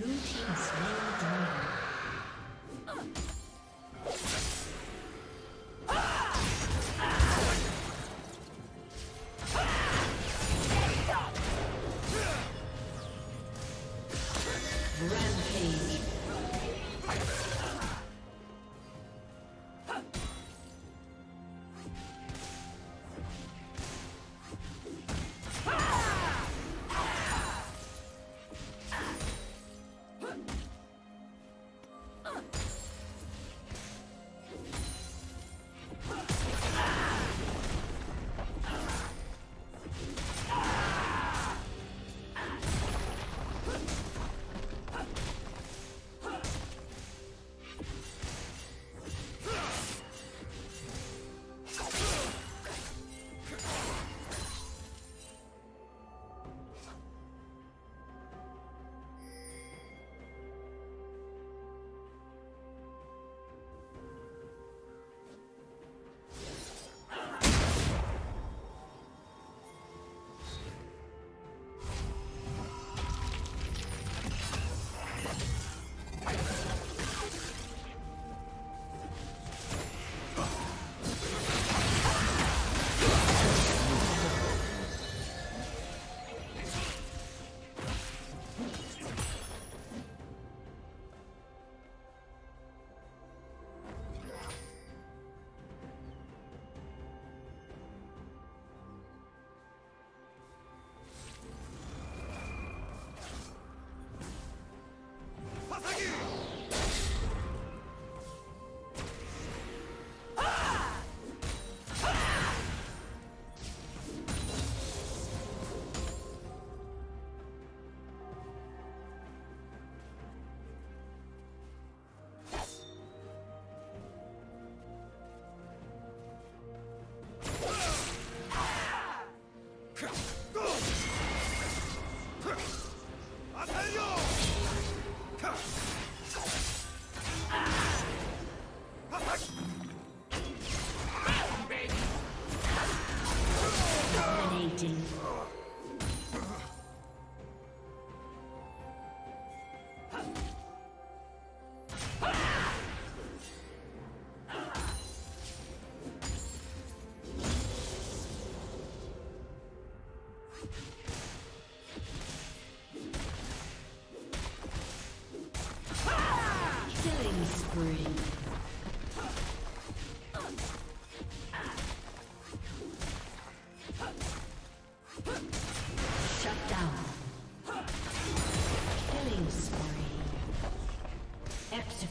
Blue team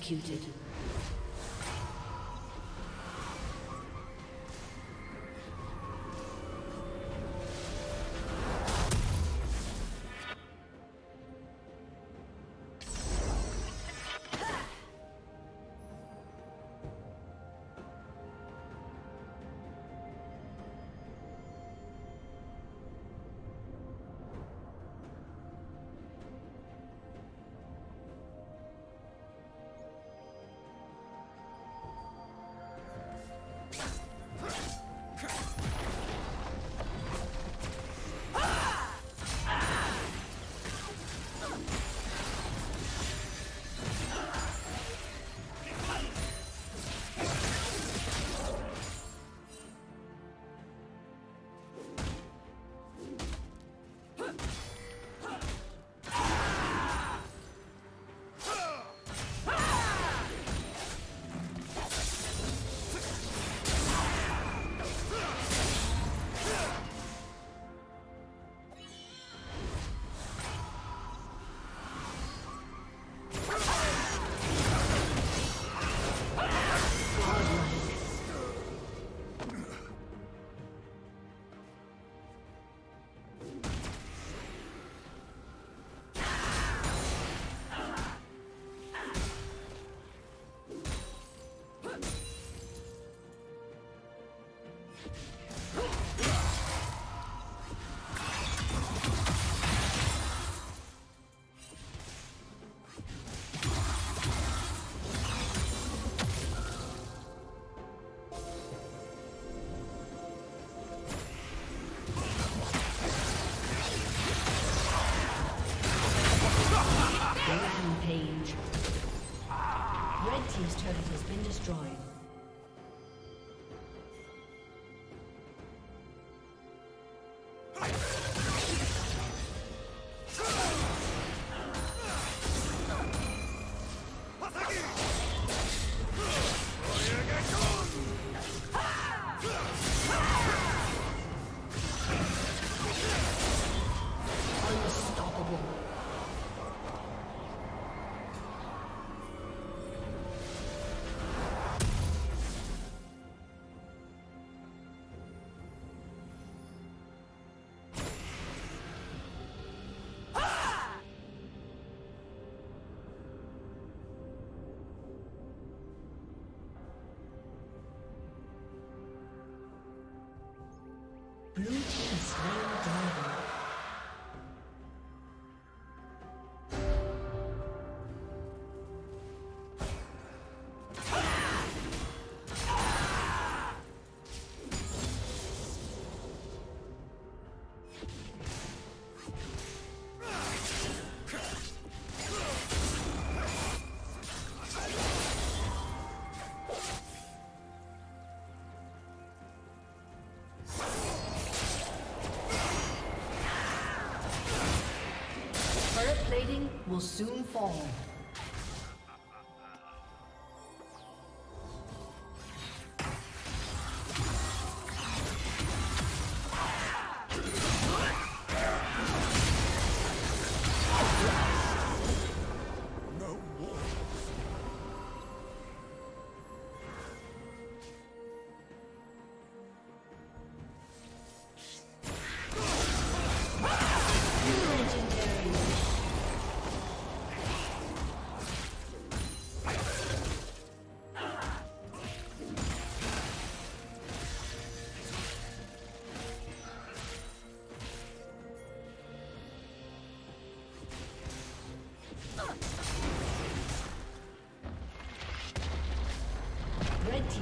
Executed. Will soon fall.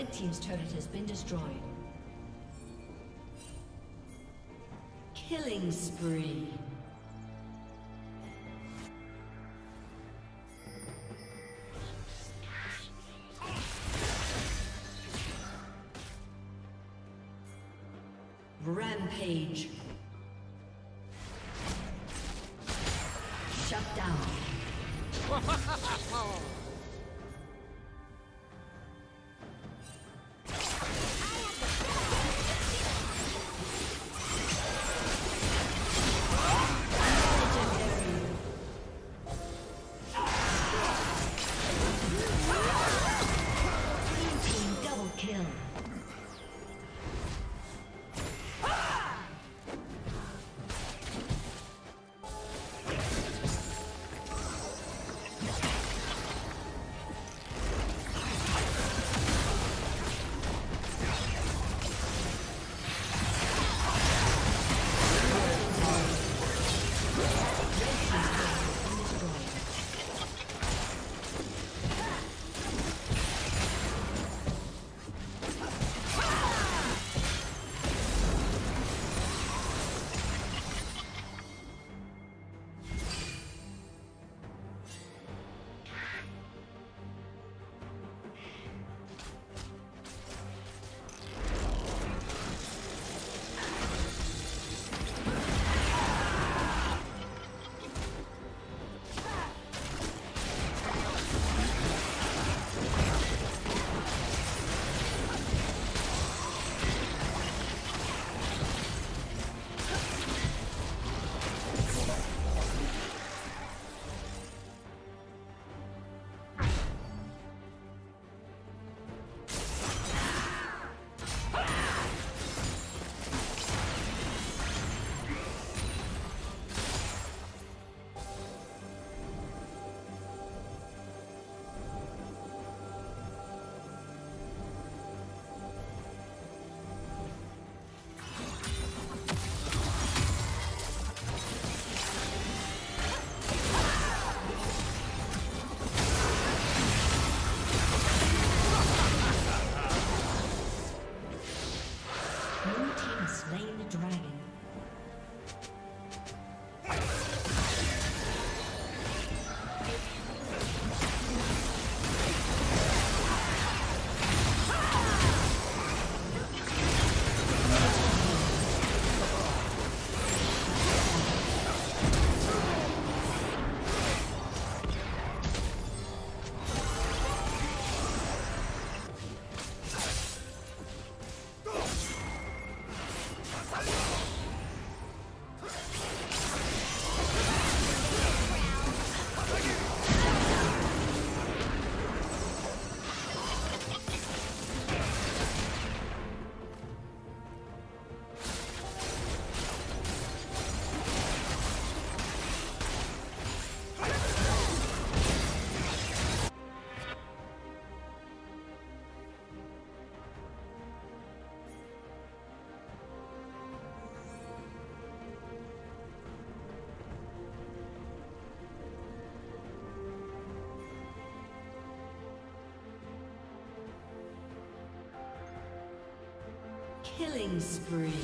Red Team's turret has been destroyed. Killing spree. Rampage. Shut down. Killing spree.